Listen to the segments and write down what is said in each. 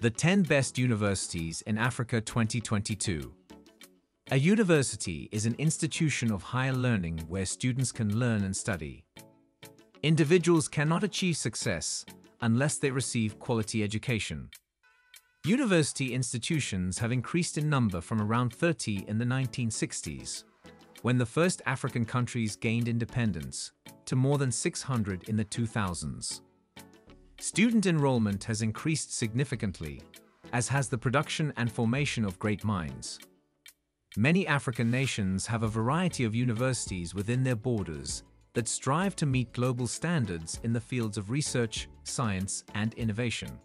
The 10 Best Universities in Africa 2022. A university is an institution of higher learning where students can learn and study. Individuals cannot achieve success unless they receive quality education. University institutions have increased in number from around 30 in the 1960s, when the first African countries gained independence, to more than 600 in the 2000s. Student enrollment has increased significantly, as has the production and formation of great minds. Many African nations have a variety of universities within their borders that strive to meet global standards in the fields of research, science, and innovation.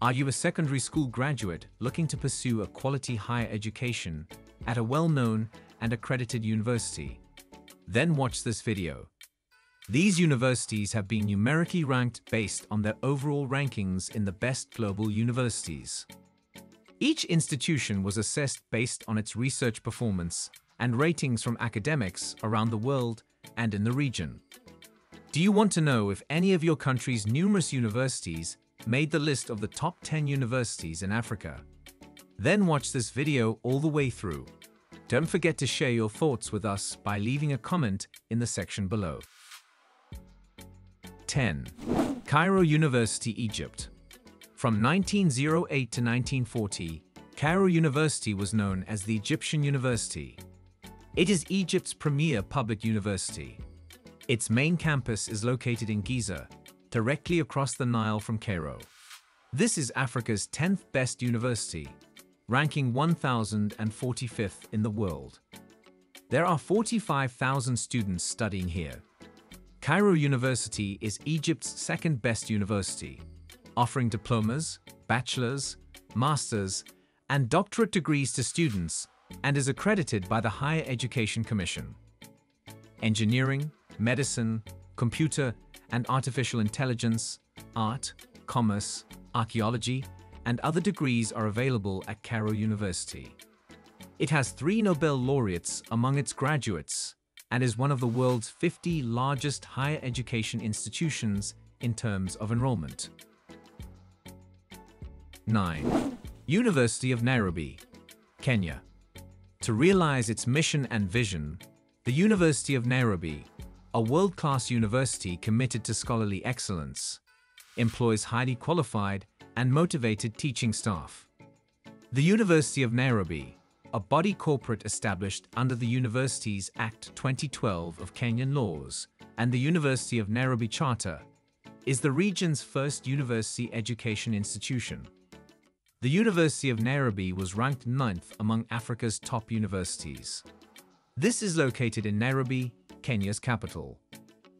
Are you a secondary school graduate looking to pursue a quality higher education at a well-known and accredited university? Then watch this video. These universities have been numerically ranked based on their overall rankings in the best global universities. Each institution was assessed based on its research performance and ratings from academics around the world and in the region. Do you want to know if any of your country's numerous universities made the list of the top 10 universities in Africa? Then watch this video all the way through. Don't forget to share your thoughts with us by leaving a comment in the section below. 10. Cairo University, Egypt. From 1908 to 1940, Cairo University was known as the Egyptian University. It is Egypt's premier public university. Its main campus is located in Giza, directly across the Nile from Cairo. This is Africa's 10th best university, ranking 1045th in the world. There are 45,000 students studying here. Cairo University is Egypt's second best university, offering diplomas, bachelor's, master's, and doctorate degrees to students and is accredited by the Higher Education Commission. Engineering, medicine, computer and artificial intelligence, art, commerce, archaeology, and other degrees are available at Cairo University. It has three Nobel laureates among its graduates and is one of the world's 50 largest higher education institutions in terms of enrollment. 9. University of Nairobi, Kenya. To realize its mission and vision, the University of Nairobi, a world-class university committed to scholarly excellence, employs highly qualified and motivated teaching staff. The University of Nairobi a body corporate established under the Universities Act 2012 of Kenyan laws and the University of Nairobi Charter, is the region's first university education institution. The University of Nairobi was ranked ninth among Africa's top universities. This is located in Nairobi, Kenya's capital.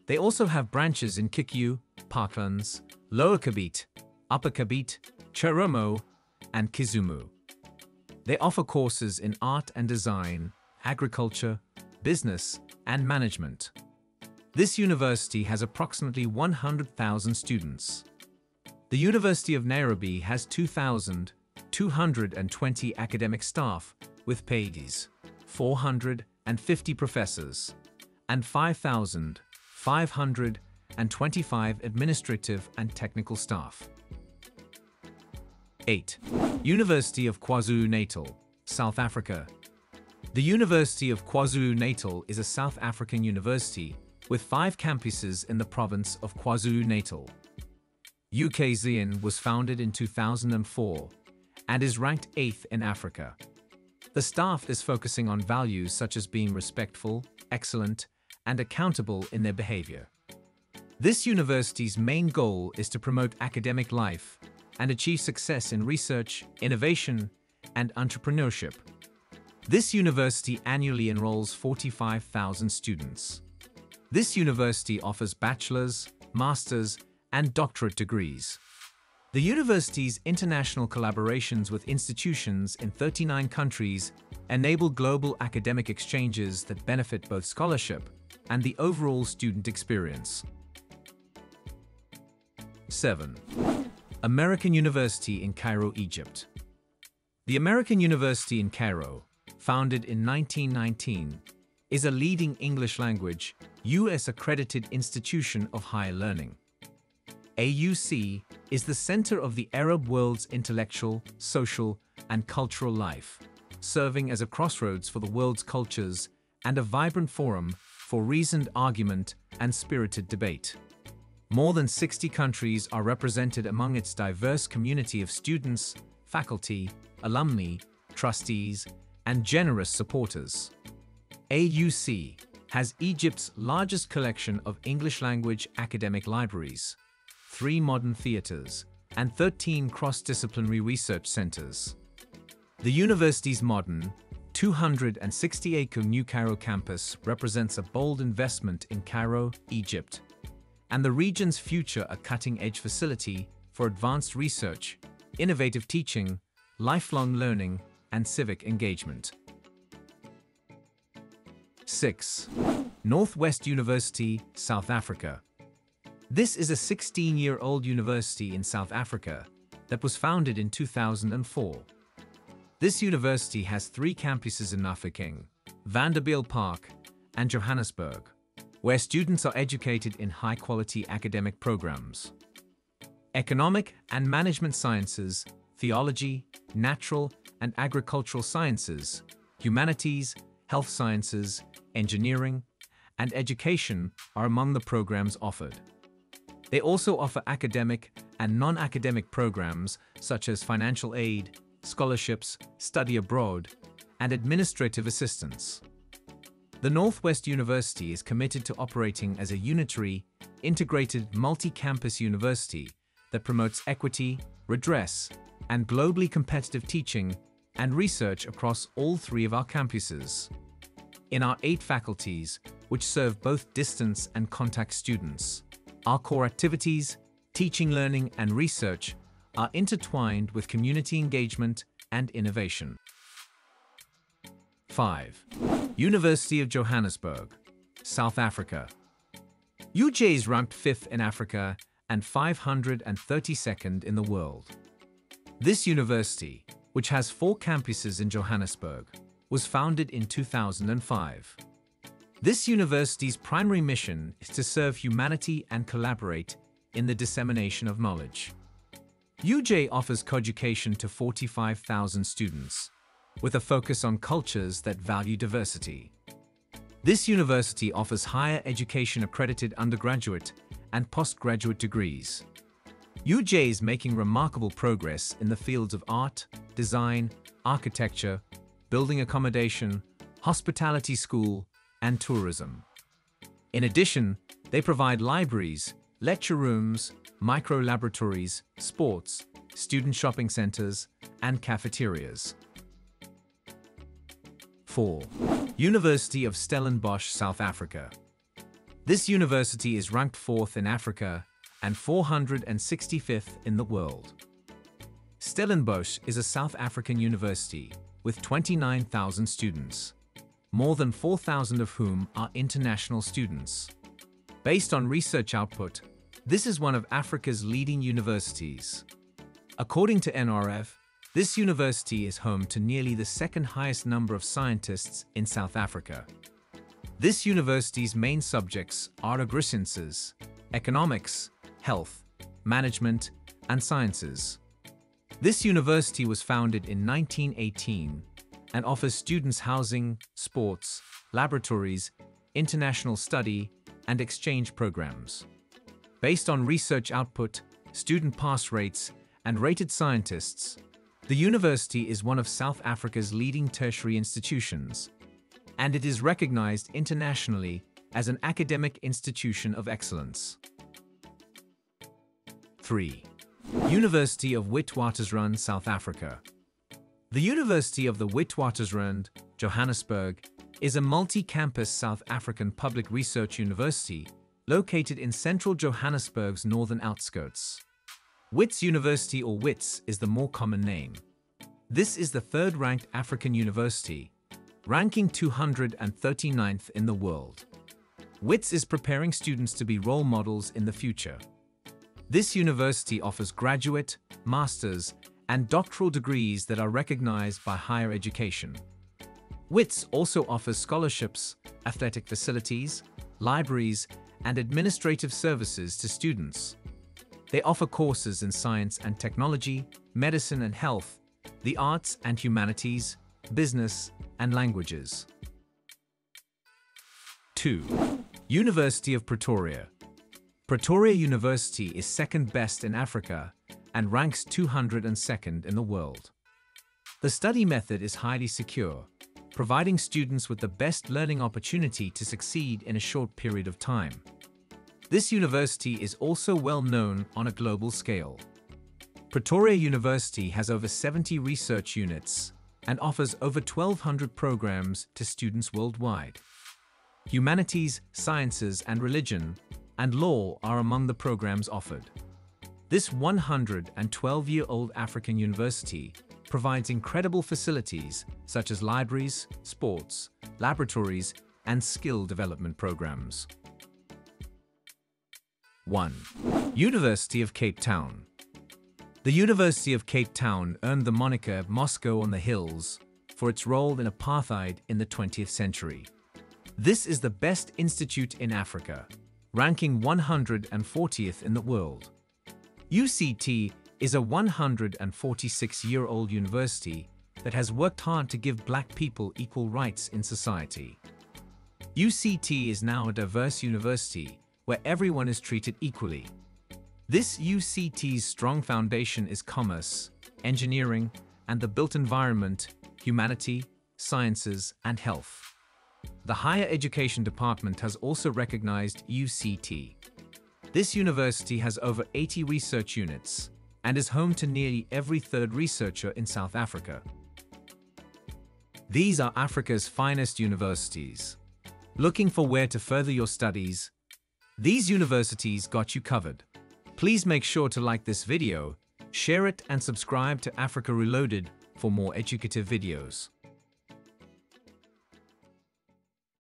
They also have branches in Kikuyu, Parklands, Lower Kabete, Upper Kabete, Chiromo, and Kisumu. They offer courses in art and design, agriculture, business, and management. This university has approximately 100,000 students. The University of Nairobi has 2,220 academic staff with PAGES, 450 professors, and 5,525 administrative and technical staff. 8. University of KwaZulu-Natal, South Africa. The University of KwaZulu-Natal is a South African university with five campuses in the province of KwaZulu-Natal. UKZN was founded in 2004 and is ranked 8th in Africa. The staff is focusing on values such as being respectful, excellent, and accountable in their behavior. This university's main goal is to promote academic life and achieve success in research, innovation, and entrepreneurship. This university annually enrolls 45,000 students. This university offers bachelor's, master's, and doctorate degrees. The university's international collaborations with institutions in 39 countries enable global academic exchanges that benefit both scholarship and the overall student experience. 7. American University in Cairo, Egypt. The American University in Cairo, founded in 1919, is a leading English language, U.S. accredited institution of higher learning. AUC is the center of the Arab world's intellectual, social, and cultural life, serving as a crossroads for the world's cultures and a vibrant forum for reasoned argument and spirited debate. More than 60 countries are represented among its diverse community of students, faculty, alumni, trustees, and generous supporters. AUC has Egypt's largest collection of English-language academic libraries, three modern theatres, and 13 cross-disciplinary research centres. The university's modern, 260-acre New Cairo campus represents a bold investment in Cairo, Egypt, and the region's future a cutting-edge facility for advanced research, innovative teaching, lifelong learning, and civic engagement. 6. Northwest University, South Africa. This is a 16-year-old university in South Africa that was founded in 2004. This university has three campuses in Mafeking, Vanderbijlpark, and Johannesburg, where students are educated in high-quality academic programs. Economic and management sciences, theology, natural and agricultural sciences, humanities, health sciences, engineering, and education are among the programs offered. They also offer academic and non-academic programs such as financial aid, scholarships, study abroad, and administrative assistance. The Northwest University is committed to operating as a unitary, integrated multi-campus university that promotes equity, redress, and globally competitive teaching and research across all three of our campuses. In our eight faculties, which serve both distance and contact students, our core activities, teaching, learning, and research are intertwined with community engagement and innovation. 5. University of Johannesburg, South Africa. UJ is ranked 5th in Africa and 532nd in the world. This university, which has four campuses in Johannesburg, was founded in 2005. This university's primary mission is to serve humanity and collaborate in the dissemination of knowledge. UJ offers coeducation to 45,000 students, with a focus on cultures that value diversity. This university offers higher education accredited undergraduate and postgraduate degrees. UJ is making remarkable progress in the fields of art, design, architecture, building accommodation, hospitality school, and tourism. In addition, they provide libraries, lecture rooms, micro-laboratories, sports, student shopping centers, and cafeterias. 4. University of Stellenbosch, South Africa. This university is ranked 4th in Africa and 465th in the world. Stellenbosch is a South African university with 29,000 students, more than 4,000 of whom are international students. Based on research output, this is one of Africa's leading universities. According to NRF, this university is home to nearly the second highest number of scientists in South Africa. This university's main subjects are agrisciences, economics, health, management, and sciences. This university was founded in 1918 and offers students housing, sports, laboratories, international study, and exchange programs. Based on research output, student pass rates, and rated scientists, the university is one of South Africa's leading tertiary institutions, and it is recognized internationally as an academic institution of excellence. 3. University of Witwatersrand, South Africa. The University of the Witwatersrand, Johannesburg, is a multi-campus South African public research university located in central Johannesburg's northern outskirts. Wits University or WITS is the more common name. This is the third-ranked African university, ranking 239th in the world. WITS is preparing students to be role models in the future. This university offers graduate, master's, and doctoral degrees that are recognized by higher education. WITS also offers scholarships, athletic facilities, libraries, and administrative services to students. They offer courses in science and technology, medicine and health, the arts and humanities, business and languages. 2. University of Pretoria. Pretoria University is second best in Africa and ranks 202nd in the world. The study method is highly secure, providing students with the best learning opportunity to succeed in a short period of time. This university is also well known on a global scale. Pretoria University has over 70 research units and offers over 1,200 programs to students worldwide. Humanities, sciences and religion, and law are among the programs offered. This 112-year-old African university provides incredible facilities such as libraries, sports, laboratories, and skill development programs. 1. University of Cape Town The University of Cape Town earned the moniker Moscow on the Hills for its role in apartheid in the 20th century. This is the best institute in Africa, ranking 140th in the world. UCT is a 146-year-old university that has worked hard to give black people equal rights in society. UCT is now a diverse university where everyone is treated equally. This UCT's strong foundation is commerce, engineering, and the built environment, humanity, sciences, and health. The Higher Education Department has also recognized UCT. This university has over 80 research units, and is home to nearly every third researcher in South Africa. These are Africa's finest universities. Looking for where to further your studies? These universities got you covered. Please make sure to like this video, share it and subscribe to Africa Reloaded for more educative videos.